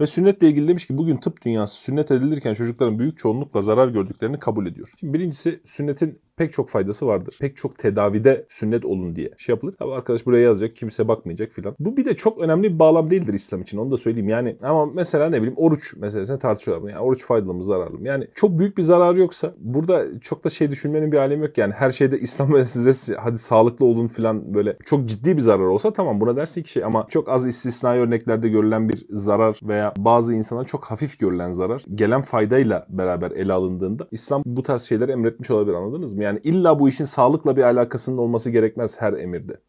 Ve sünnetle ilgili demiş ki bugün tıp dünyası sünnet edilirken çocukların büyük çoğunlukla zarar gördüklerini kabul ediyor. Şimdi birincisi sünnetin pek çok faydası vardır. Pek çok tedavide sünnet olun diye şey yapılır. Ama arkadaş buraya yazacak kimse bakmayacak filan. Bu bir de çok önemli bir bağlam değildir İslam için onu da söyleyeyim. Yani ama mesela ne bileyim oruç meselesine tartışıyorlar. Yani oruç faydalı mı zararlı mı? Yani çok büyük bir zararı yoksa burada çok da şey düşünmenin bir alemi yok. Yani her şeyde İslam ve size hadi sağlıklı olun filan böyle çok ciddi bir zarar olsa tamam buna dersin ki şey ama çok az istisnai örneklerde görülen bir zarar veya bazı insana çok hafif görülen zarar gelen faydayla beraber ele alındığında İslam bu tarz şeyleri emretmiş olabilir anladınız mı? Yani illa bu işin sağlıkla bir alakasının olması gerekmez her emirde.